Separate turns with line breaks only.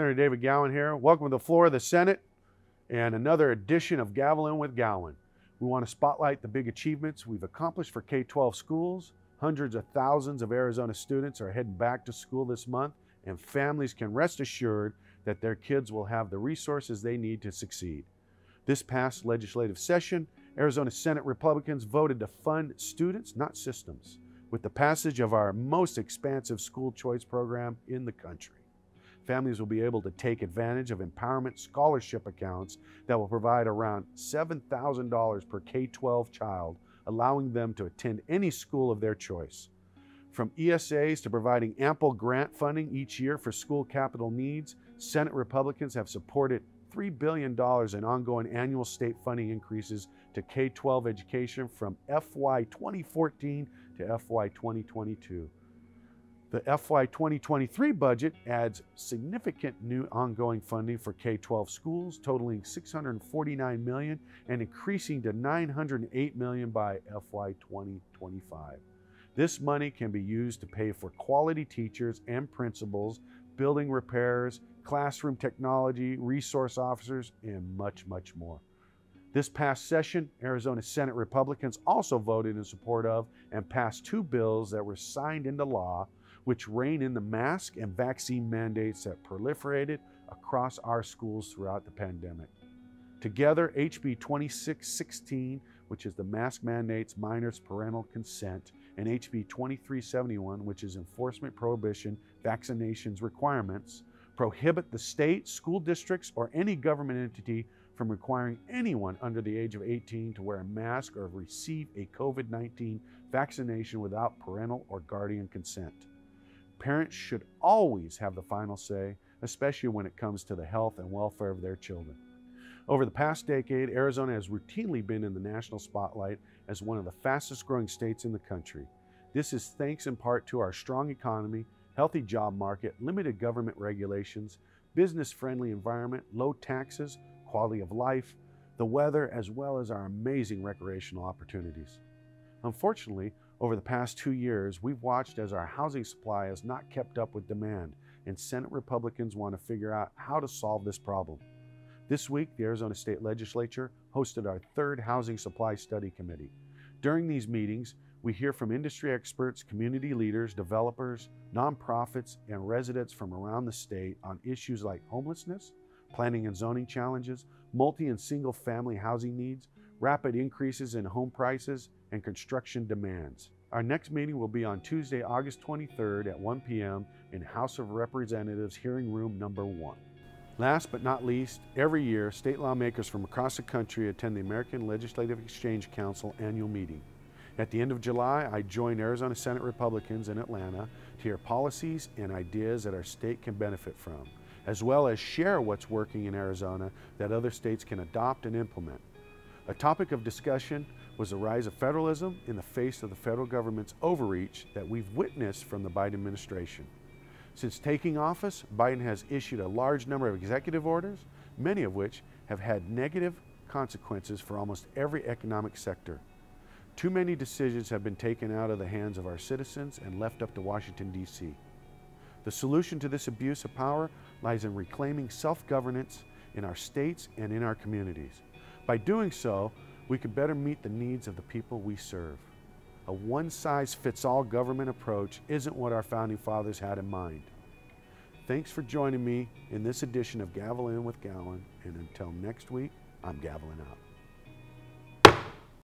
Senator David Gowan here. Welcome to the floor of the Senate and another edition of Gavel In with Gowan. We want to spotlight the big achievements we've accomplished for K 12 schools. Hundreds of thousands of Arizona students are heading back to school this month, and families can rest assured that their kids will have the resources they need to succeed. This past legislative session, Arizona Senate Republicans voted to fund students, not systems, with the passage of our most expansive school choice program in the country. Families will be able to take advantage of empowerment scholarship accounts that will provide around $7,000 per K 12 child, allowing them to attend any school of their choice. From ESAs to providing ample grant funding each year for school capital needs, Senate Republicans have supported $3 billion in ongoing annual state funding increases to K 12 education from FY 2014 to FY 2022. The FY 2023 budget adds significant new ongoing funding for K-12 schools totaling 649 million and increasing to 908 million by FY 2025. This money can be used to pay for quality teachers and principals, building repairs, classroom technology, resource officers, and much, much more. This past session, Arizona Senate Republicans also voted in support of and passed two bills that were signed into law which rein in the mask and vaccine mandates that proliferated across our schools throughout the pandemic. Together, HB 2616, which is the mask mandates minors parental consent, and HB 2371, which is enforcement prohibition vaccinations requirements, prohibit the state, school districts, or any government entity from requiring anyone under the age of 18 to wear a mask or receive a COVID 19 vaccination without parental or guardian consent. Parents should always have the final say, especially when it comes to the health and welfare of their children. Over the past decade, Arizona has routinely been in the national spotlight as one of the fastest growing states in the country. This is thanks in part to our strong economy, healthy job market, limited government regulations, business friendly environment, low taxes, quality of life, the weather, as well as our amazing recreational opportunities. Unfortunately, over the past two years, we've watched as our housing supply has not kept up with demand, and Senate Republicans want to figure out how to solve this problem. This week, the Arizona State Legislature hosted our third Housing Supply Study Committee. During these meetings, we hear from industry experts, community leaders, developers, nonprofits, and residents from around the state on issues like homelessness, planning and zoning challenges, multi and single family housing needs, rapid increases in home prices, and construction demands. Our next meeting will be on Tuesday, August 23rd at 1 p.m. in House of Representatives Hearing Room Number 1. Last but not least, every year, state lawmakers from across the country attend the American Legislative Exchange Council annual meeting. At the end of July, I join Arizona Senate Republicans in Atlanta to hear policies and ideas that our state can benefit from, as well as share what's working in Arizona that other states can adopt and implement. A topic of discussion was the rise of federalism in the face of the federal government's overreach that we've witnessed from the Biden administration. Since taking office, Biden has issued a large number of executive orders, many of which have had negative consequences for almost every economic sector. Too many decisions have been taken out of the hands of our citizens and left up to Washington, D.C. The solution to this abuse of power lies in reclaiming self governance in our states and in our communities. By doing so, we can better meet the needs of the people we serve. A one size fits all government approach isn't what our founding fathers had in mind. Thanks for joining me in this edition of Gavel In with Gowan, and until next week, I'm gaveling out.